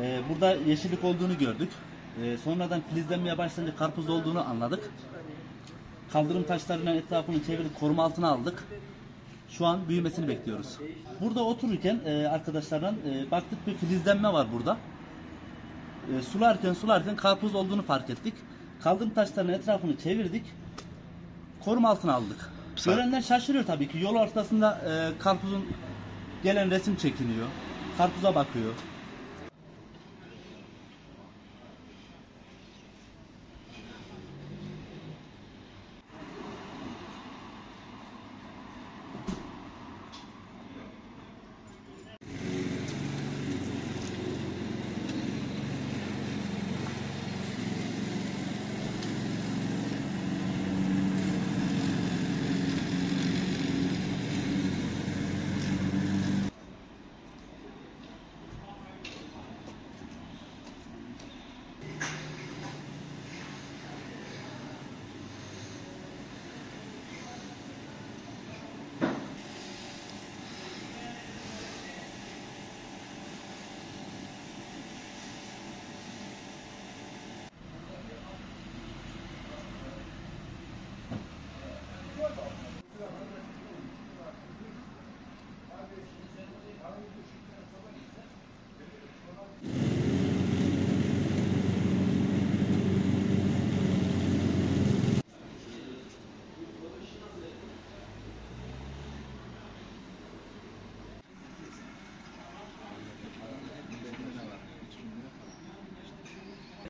Ee, burada yeşillik olduğunu gördük. Ee, sonradan filizlenmeye başlayınca karpuz olduğunu anladık. Kaldırım taşlarının etrafını çevirip koruma altına aldık. Şu an büyümesini bekliyoruz. Burada otururken e, arkadaşlarla e, baktık bir filizlenme var burada. E, sularken sularken karpuz olduğunu fark ettik. Kaldırım taşlarının etrafını çevirdik. Koruma altına aldık. Görenler şaşırıyor tabii ki. Yol ortasında e, karpuzun gelen resim çekiliyor. Karpuza bakıyor.